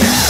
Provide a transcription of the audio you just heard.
Yeah.